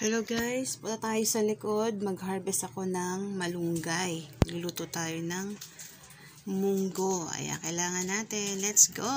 Hello guys, punta tayo sa likod. Mag-harvest ako ng malunggay. Luluto tayo ng munggo. Ayan, kailangan natin. Let's go!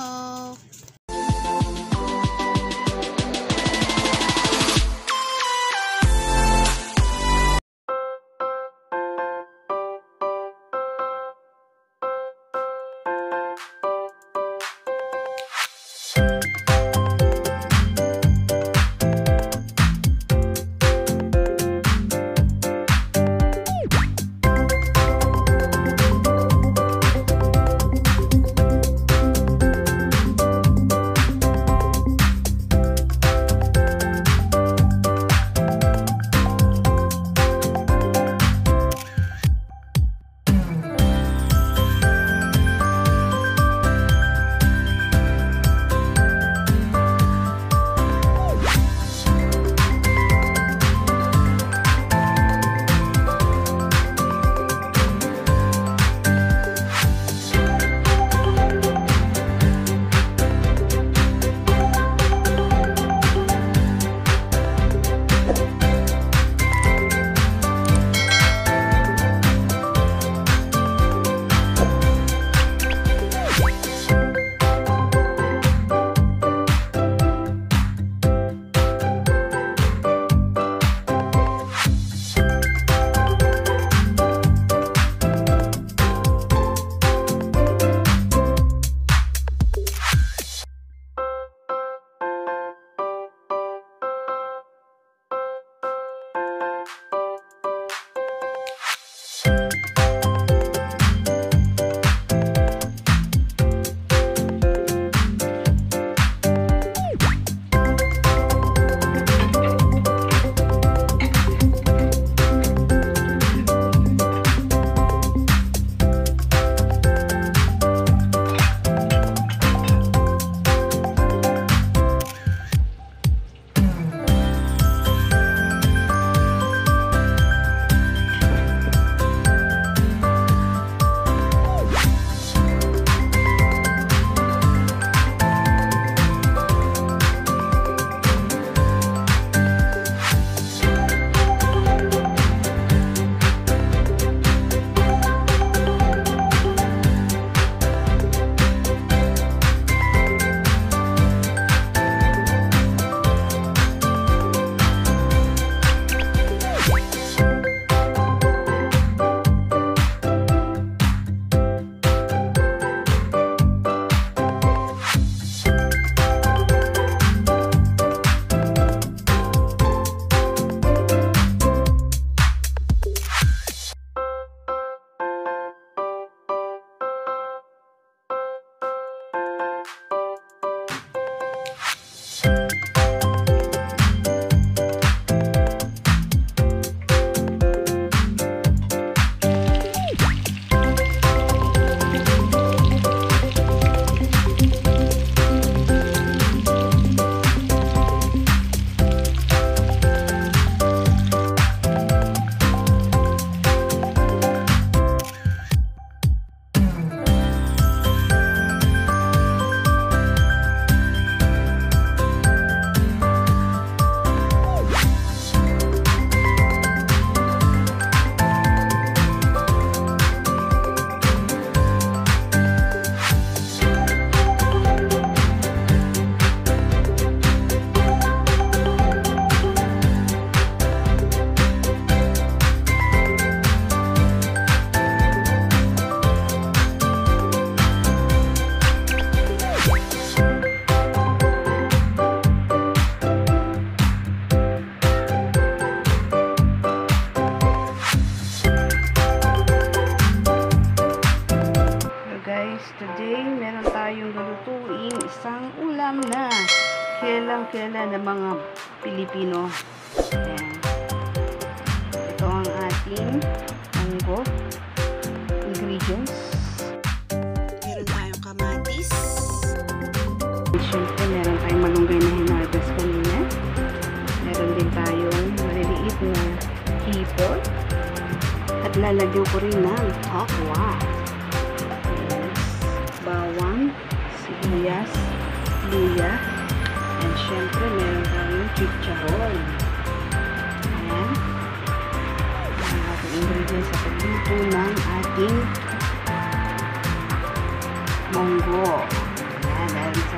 Pilipino. Ayan. Ito ang ating munggo ingredients. Meron tayong kamatis. Siyempre, meron tayong malunggay na hinarvest kanina. Meron din tayong maliliit na hipon. At lalagyan ko rin ng tokwa. sibuyas, luya, and syempre chicharon. Ayan. Ang ating ingredients sa paglito ng ating munggo. Ayan. Dahil sa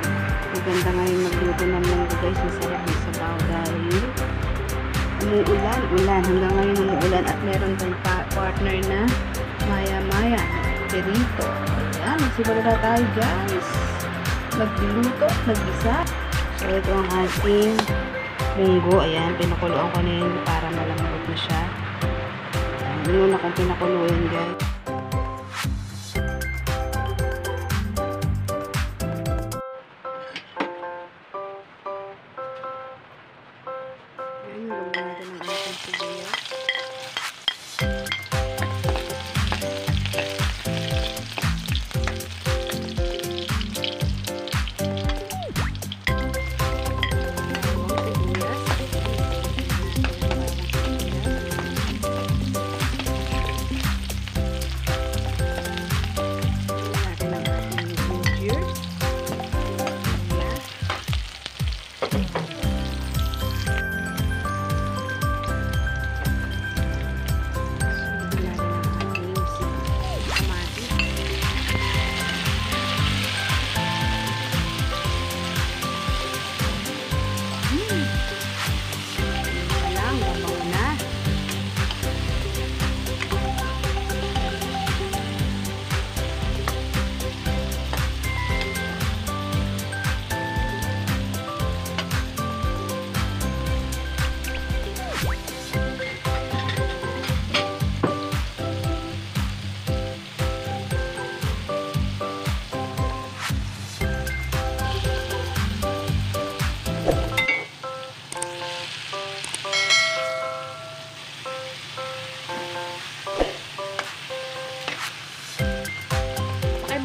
maganda ngayon magluto ng munggo guys. Masarap yung sabaw dahil umuulan, ulan. Hanggang ngayon umuulan at meron tayong pa partner na maya-maya. Perito. Ayan. Magsimula tayo guys. Magliluto, magisa. So, ito ang ating munggo. Ayan, pinakuluan ko na yun para malambot na siya. Ayan, yun muna kong pinakuluan guys.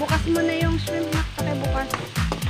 bukas mo na yung shrimp nak, pakibukas. bukas.